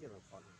电脑房里。